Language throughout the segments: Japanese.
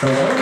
So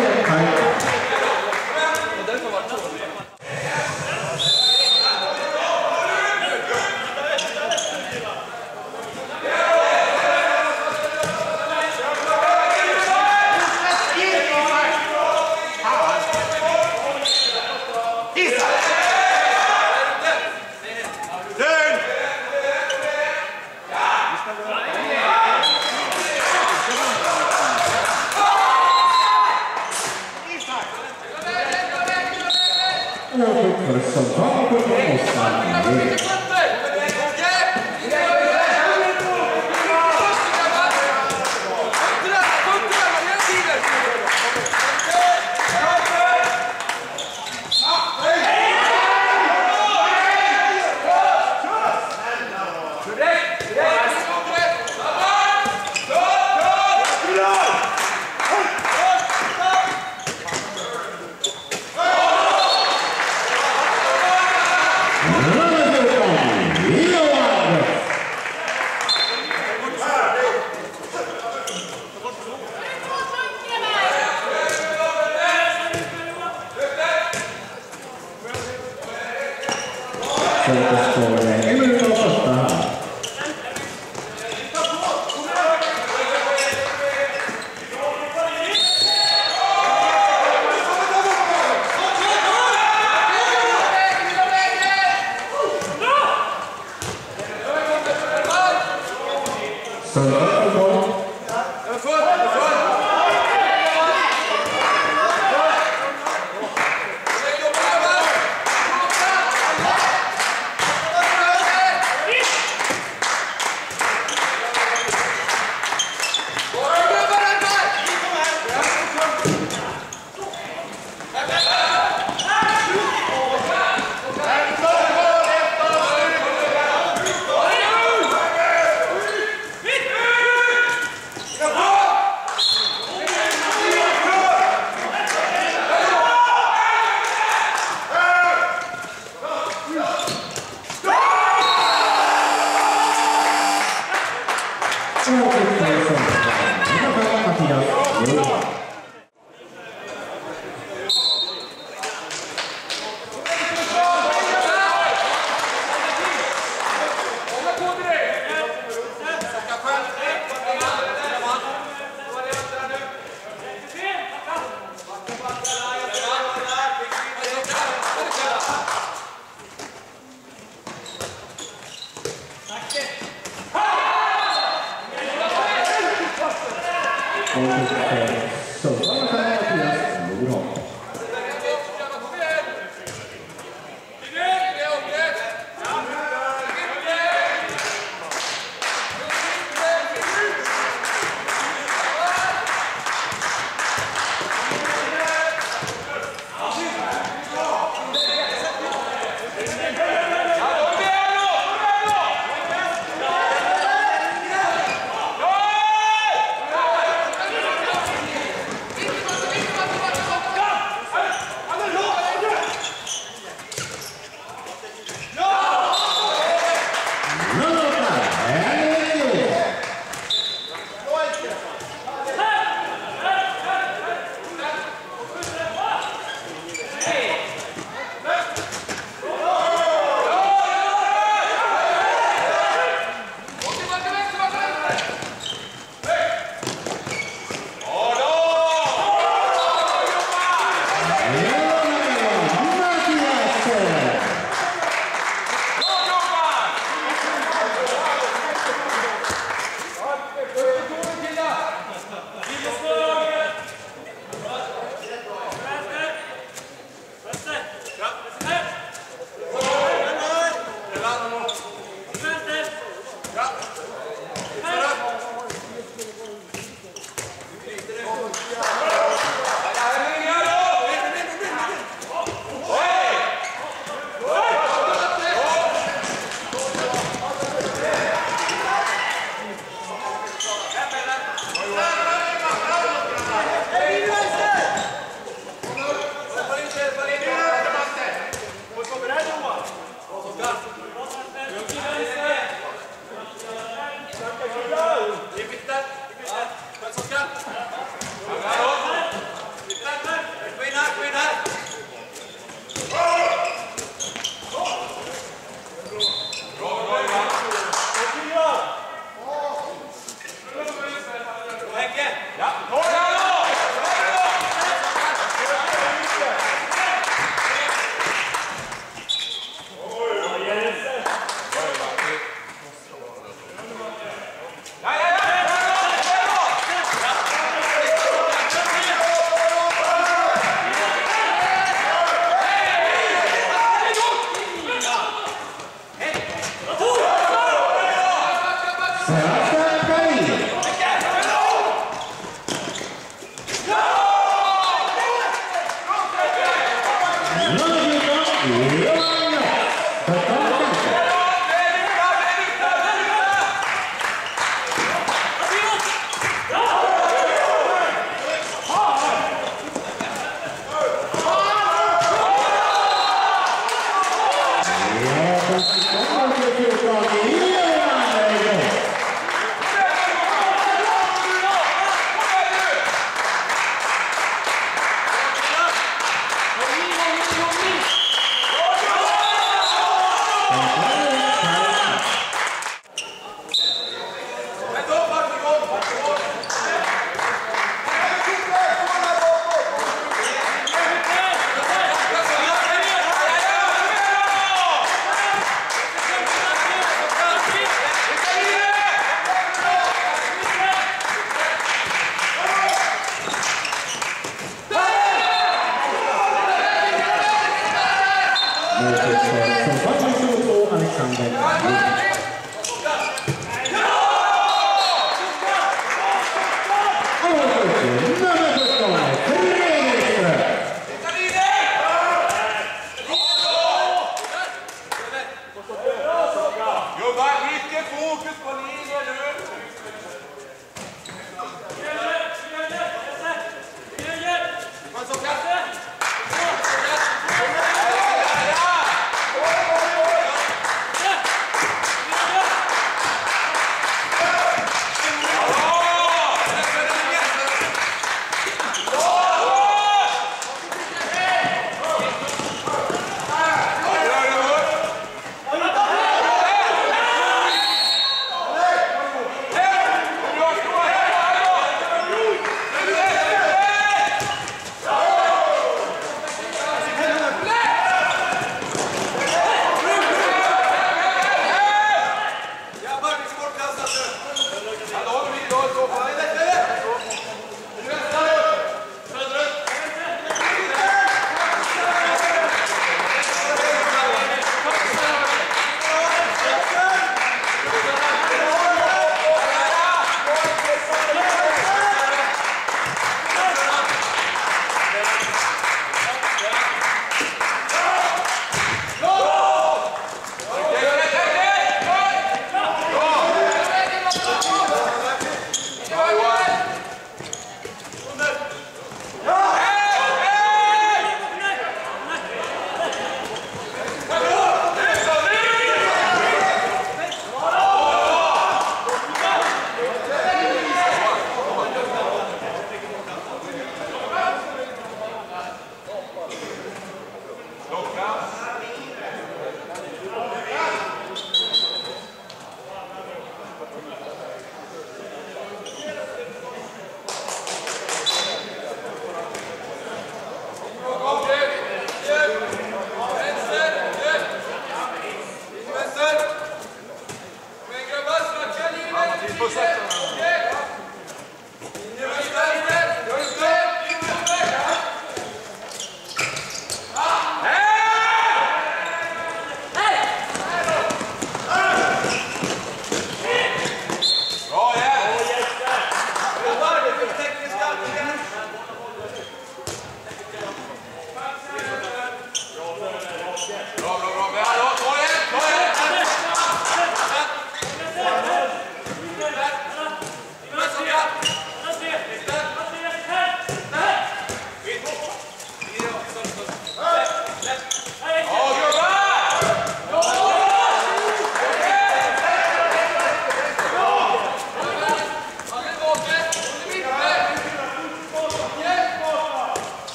Francisco Marcos Filtroni.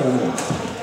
うん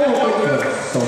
を送ってください。そ、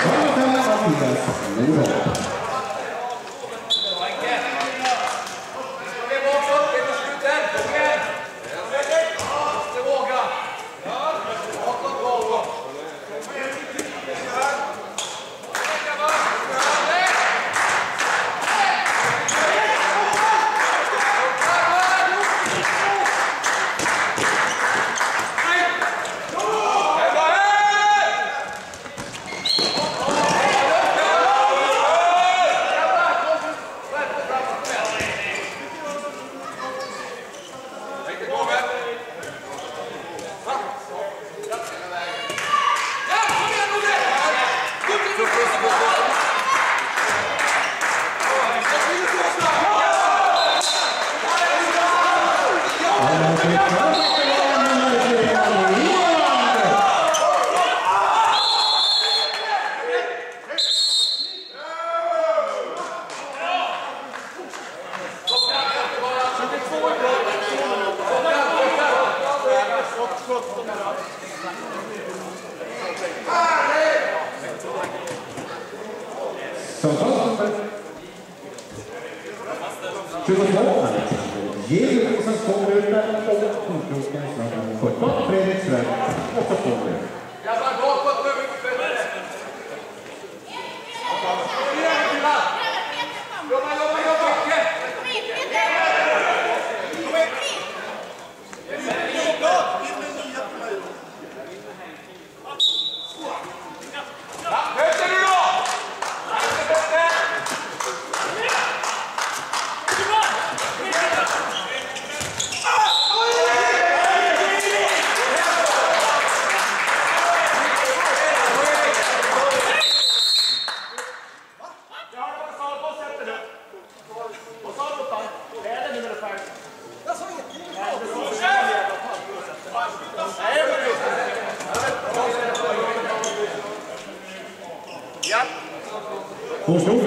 同学们，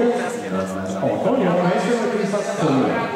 好，欢迎参加本次。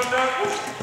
Fernandes.